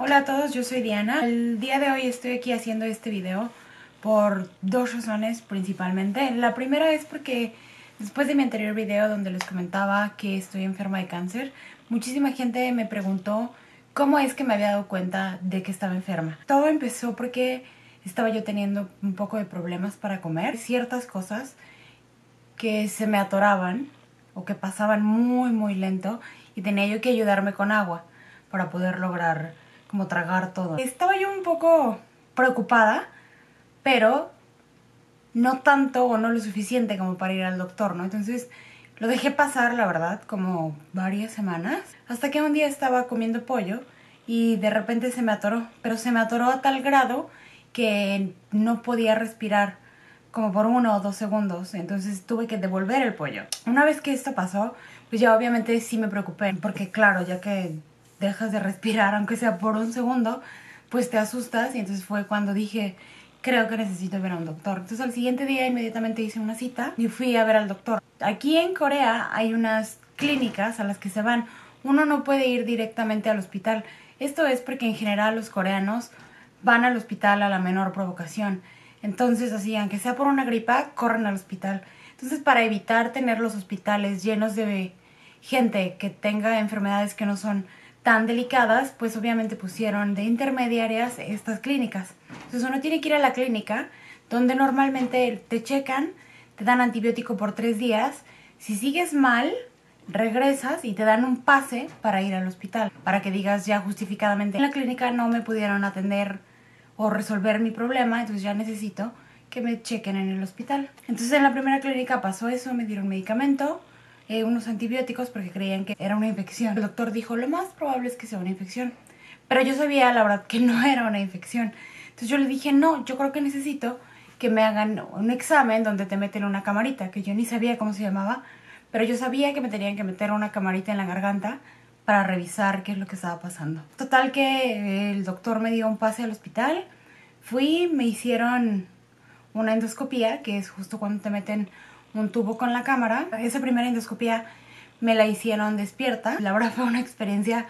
Hola a todos, yo soy Diana. El día de hoy estoy aquí haciendo este video por dos razones principalmente. La primera es porque después de mi anterior video donde les comentaba que estoy enferma de cáncer, muchísima gente me preguntó cómo es que me había dado cuenta de que estaba enferma. Todo empezó porque estaba yo teniendo un poco de problemas para comer, ciertas cosas que se me atoraban o que pasaban muy muy lento y tenía yo que ayudarme con agua para poder lograr como tragar todo. Estaba yo un poco preocupada, pero no tanto o no lo suficiente como para ir al doctor, ¿no? Entonces lo dejé pasar, la verdad, como varias semanas, hasta que un día estaba comiendo pollo y de repente se me atoró, pero se me atoró a tal grado que no podía respirar como por uno o dos segundos, entonces tuve que devolver el pollo. Una vez que esto pasó, pues ya obviamente sí me preocupé, porque claro, ya que dejas de respirar, aunque sea por un segundo, pues te asustas y entonces fue cuando dije, creo que necesito ver a un doctor. Entonces al siguiente día inmediatamente hice una cita y fui a ver al doctor. Aquí en Corea hay unas clínicas a las que se van. Uno no puede ir directamente al hospital. Esto es porque en general los coreanos van al hospital a la menor provocación. Entonces así, aunque sea por una gripa, corren al hospital. Entonces para evitar tener los hospitales llenos de gente que tenga enfermedades que no son tan delicadas, pues obviamente pusieron de intermediarias estas clínicas. Entonces uno tiene que ir a la clínica donde normalmente te checan, te dan antibiótico por tres días. Si sigues mal, regresas y te dan un pase para ir al hospital, para que digas ya justificadamente, en la clínica no me pudieron atender o resolver mi problema, entonces ya necesito que me chequen en el hospital. Entonces en la primera clínica pasó eso, me dieron medicamento, eh, unos antibióticos porque creían que era una infección. El doctor dijo, lo más probable es que sea una infección. Pero yo sabía, la verdad, que no era una infección. Entonces yo le dije, no, yo creo que necesito que me hagan un examen donde te meten una camarita, que yo ni sabía cómo se llamaba, pero yo sabía que me tenían que meter una camarita en la garganta para revisar qué es lo que estaba pasando. Total que el doctor me dio un pase al hospital, fui, me hicieron una endoscopía, que es justo cuando te meten un tubo con la cámara. Esa primera endoscopía me la hicieron despierta. La verdad fue una experiencia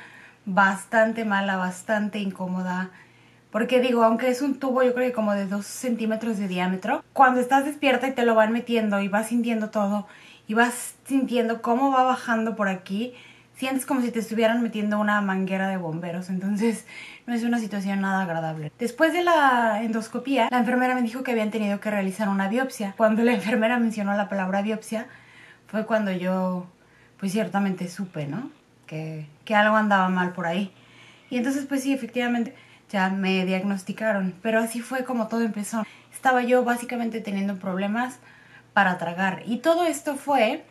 bastante mala, bastante incómoda. Porque digo, aunque es un tubo yo creo que como de 2 centímetros de diámetro, cuando estás despierta y te lo van metiendo y vas sintiendo todo y vas sintiendo cómo va bajando por aquí, sientes como si te estuvieran metiendo una manguera de bomberos, entonces no es una situación nada agradable. Después de la endoscopía, la enfermera me dijo que habían tenido que realizar una biopsia. Cuando la enfermera mencionó la palabra biopsia, fue cuando yo, pues ciertamente supe, ¿no? Que, que algo andaba mal por ahí. Y entonces, pues sí, efectivamente, ya me diagnosticaron. Pero así fue como todo empezó. Estaba yo básicamente teniendo problemas para tragar. Y todo esto fue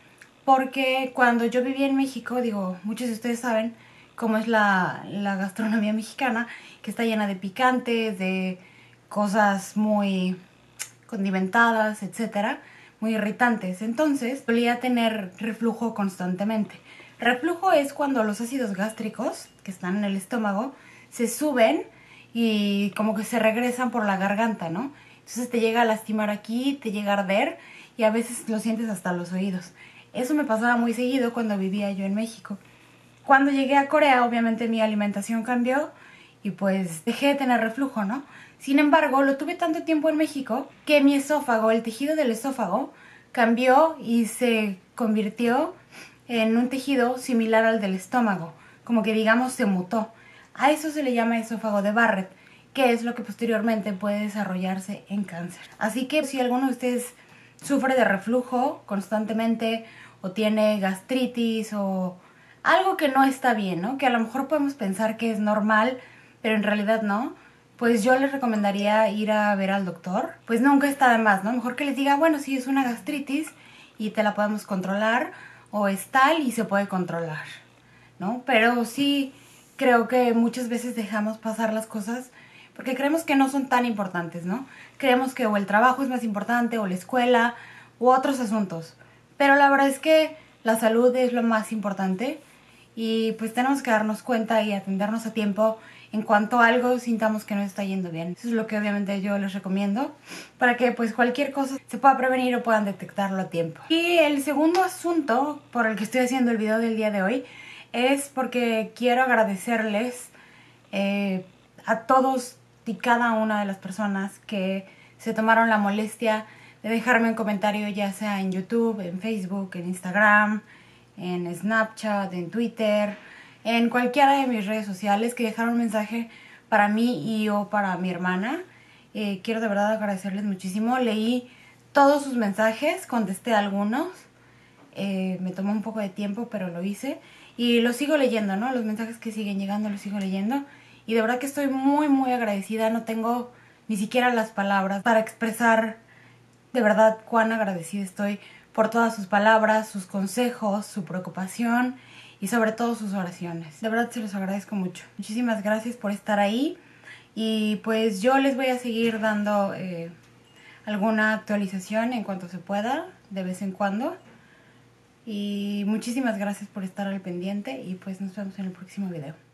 porque cuando yo vivía en México, digo, muchos de ustedes saben cómo es la, gastronomía mexicana, que está llena de picantes, de cosas muy condimentadas, etcétera, muy irritantes. Entonces, solía tener reflujo constantemente. Reflujo es cuando los ácidos gástricos que están en el estómago se suben y como que se regresan por la garganta, ¿no? Entonces te llega a lastimar aquí, te llega a arder y a veces lo sientes hasta los oídos. Eso me pasaba muy seguido cuando vivía yo en México. Cuando llegué a Corea, obviamente mi alimentación cambió y pues dejé de tener reflujo, ¿no? Sin embargo, lo tuve tanto tiempo en México que mi esófago, el tejido del esófago, cambió y se convirtió en un tejido similar al del estómago, como que digamos se mutó. A eso se le llama esófago de Barrett, que es lo que posteriormente puede desarrollarse en cáncer. Así que si alguno de ustedes sufre de reflujo constantemente o tiene gastritis o algo que no está bien, ¿no? Que a lo mejor podemos pensar que es normal, pero en realidad no. Pues yo les recomendaría ir a ver al doctor. Pues nunca está de más, ¿no? Mejor que les diga, bueno, sí es una gastritis y te la podemos controlar o es tal y se puede controlar, ¿no? Pero sí creo que muchas veces dejamos pasar las cosas porque creemos que no son tan importantes, ¿no? Creemos que o el trabajo es más importante o la escuela u otros asuntos. Pero la verdad es que la salud es lo más importante y pues tenemos que darnos cuenta y atendernos a tiempo en cuanto algo sintamos que no está yendo bien. Eso es lo que obviamente yo les recomiendo para que pues cualquier cosa se pueda prevenir o puedan detectarlo a tiempo. Y el segundo asunto por el que estoy haciendo el video del día de hoy es porque quiero agradecerles eh, a todos y cada una de las personas que se tomaron la molestia de dejarme un comentario ya sea en YouTube, en Facebook, en Instagram, en Snapchat, en Twitter, en cualquiera de mis redes sociales que dejaron un mensaje para mí y o para mi hermana. Eh, quiero de verdad agradecerles muchísimo. Leí todos sus mensajes, contesté algunos. Eh, me tomó un poco de tiempo, pero lo hice. Y lo sigo leyendo, ¿no? Los mensajes que siguen llegando los sigo leyendo. Y de verdad que estoy muy, muy agradecida. No tengo ni siquiera las palabras para expresar de verdad cuán agradecida estoy por todas sus palabras, sus consejos, su preocupación y sobre todo sus oraciones. De verdad se los agradezco mucho. Muchísimas gracias por estar ahí y pues yo les voy a seguir dando eh, alguna actualización en cuanto se pueda, de vez en cuando. Y muchísimas gracias por estar al pendiente y pues nos vemos en el próximo video.